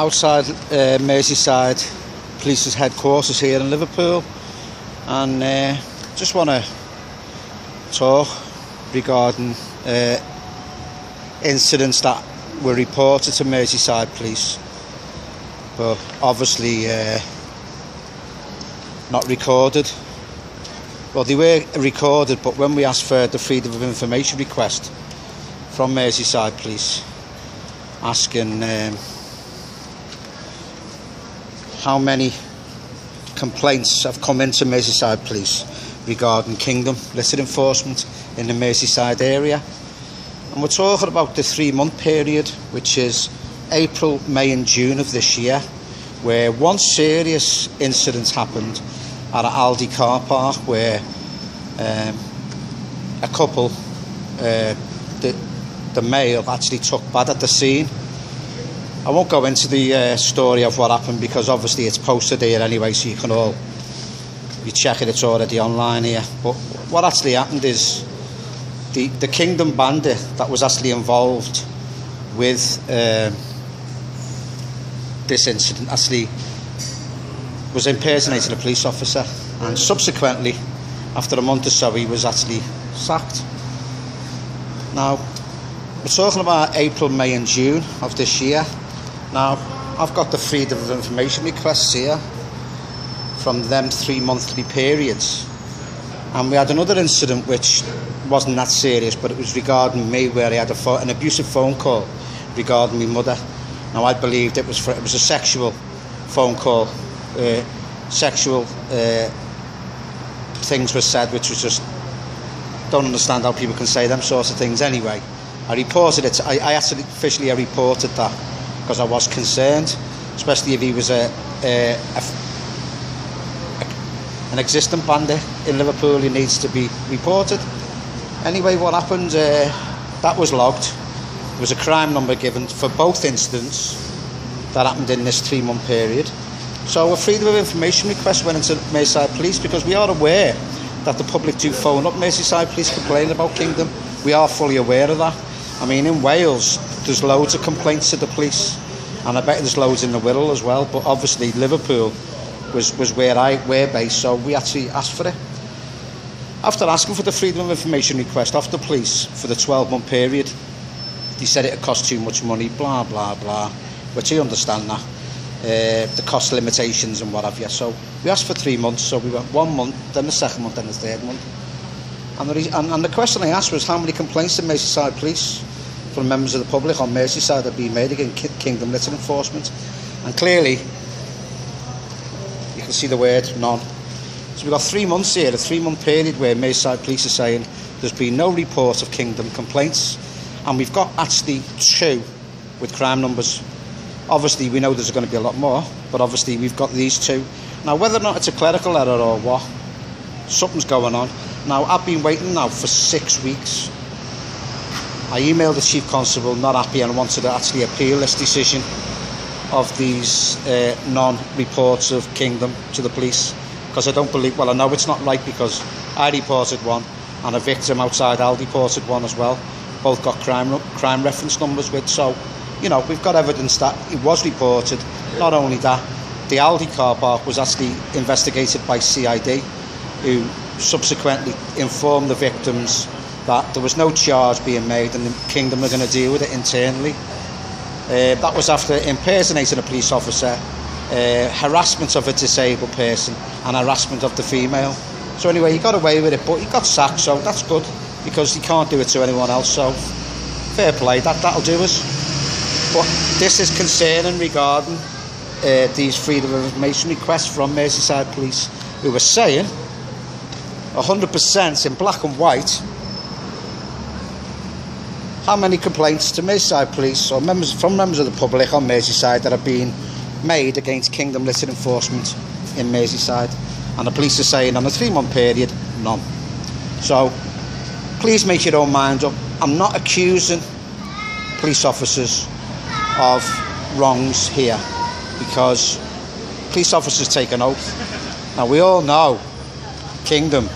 outside uh, Merseyside Police's headquarters here in Liverpool and uh, just want to talk regarding uh, incidents that were reported to Merseyside Police but obviously uh, not recorded. Well, they were recorded, but when we asked for the Freedom of Information request from Merseyside Police, asking um, how many complaints have come into Merseyside Police regarding Kingdom litter enforcement in the Merseyside area. And we're talking about the three month period, which is April, May, and June of this year, where one serious incident happened at an Aldi car park where um, a couple, uh, the, the male actually took bad at the scene. I won't go into the uh, story of what happened because obviously it's posted here anyway, so you can all you check it, it's already online here. But what actually happened is the, the Kingdom bandit that was actually involved with um, this incident actually was impersonating a police officer and subsequently after a month or so he was actually sacked now we're talking about April May and June of this year now I've got the freedom of information requests here from them three monthly periods. And we had another incident which wasn't that serious but it was regarding me where I had a an abusive phone call regarding my mother. Now I believed it was for, it was a sexual phone call uh, sexual uh, things were said which was just don't understand how people can say them sorts of things anyway. I reported it I, I actually officially reported that because I was concerned especially if he was a, a, a, an existing bandit in Liverpool he needs to be reported anyway what happened uh, that was logged there was a crime number given for both incidents that happened in this three month period so a freedom of information request went into Merseyside Police because we are aware that the public do phone up Merseyside Police complaining about Kingdom. We are fully aware of that. I mean, in Wales, there's loads of complaints to the police, and I bet there's loads in the Wirral as well. But obviously, Liverpool was, was where I were based, so we actually asked for it. After asking for the freedom of information request off the police for the 12 month period, he said it would cost too much money, blah, blah, blah, which I understand that uh, the cost limitations and what have you. So we asked for three months, so we went one month, then the second month, then the third month. And the, and, and the question I asked was how many complaints did Merseyside Police from members of the public on Merseyside are being made against Kingdom Litter Enforcement. And clearly, you can see the word none. So we've got three months here, a three month period where Merseyside Police are saying there's been no report of Kingdom complaints. And we've got actually two with crime numbers Obviously, we know there's going to be a lot more, but obviously we've got these two. Now, whether or not it's a clerical error or what, something's going on. Now, I've been waiting now for six weeks. I emailed the Chief Constable, not happy, and wanted to actually appeal this decision of these uh, non-reports of Kingdom to the police because I don't believe, well, I know it's not right because I reported one and a victim outside Aldi reported one as well. Both got crime crime reference numbers with, so you know, we've got evidence that it was reported. Not only that, the Aldi car park was actually investigated by CID, who subsequently informed the victims that there was no charge being made and the kingdom were going to deal with it internally. Uh, that was after impersonating a police officer, uh, harassment of a disabled person, and harassment of the female. So anyway, he got away with it, but he got sacked, so that's good because he can't do it to anyone else. So fair play, that that'll do us. But this is concerning regarding uh, these freedom of information requests from Merseyside Police, who were saying 100% in black and white how many complaints to Merseyside Police or members from members of the public on Merseyside that have been made against Kingdom Litter Enforcement in Merseyside. And the police are saying on a three month period, none. So please make your own mind up. I'm not accusing police officers of wrongs here because police officers take an oath. Now, we all know Kingdom,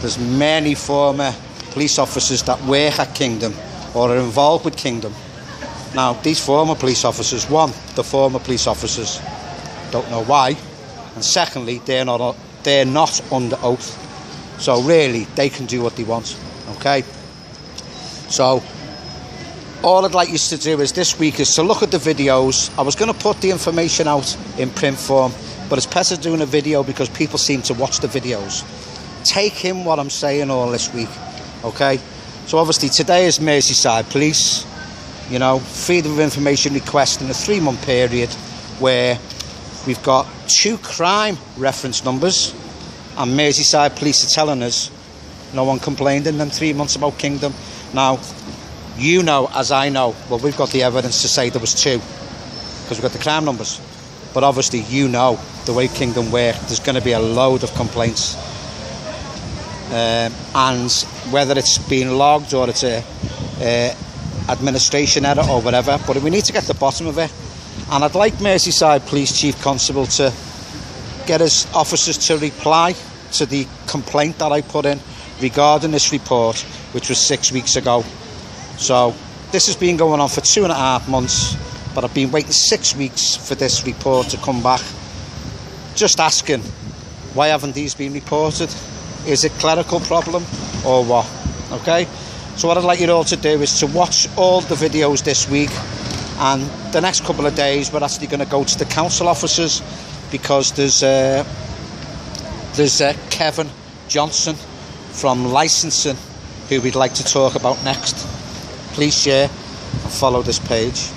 there's many former police officers that work at Kingdom or are involved with Kingdom Now, these former police officers, one, the former police officers don't know why, and secondly, they're not they're not under oath. So really, they can do what they want. Okay. So all I'd like you to do is this week is to look at the videos. I was going to put the information out in print form, but it's better doing a video because people seem to watch the videos. Take in what I'm saying all this week. Okay. So obviously today is Merseyside Police. You know, freedom of information request in a three-month period where we've got two crime reference numbers, and Merseyside Police are telling us no one complained in them three months about Kingdom. Now, you know, as I know, well, we've got the evidence to say there was two because we've got the crime numbers. But obviously, you know the way Kingdom work. There's going to be a load of complaints, um, and whether it's been logged or it's a, a administration error or whatever. But we need to get to the bottom of it. And I'd like Merseyside Police Chief Constable to get his officers to reply to the complaint that I put in regarding this report, which was six weeks ago. So this has been going on for two and a half months, but I've been waiting six weeks for this report to come back. Just asking, why haven't these been reported? Is it clerical problem or what? Okay. So what I'd like you all to do is to watch all the videos this week and the next couple of days we're actually going to go to the council offices because there's uh, there's uh, Kevin Johnson from licensing who we'd like to talk about next. Please share and follow this page.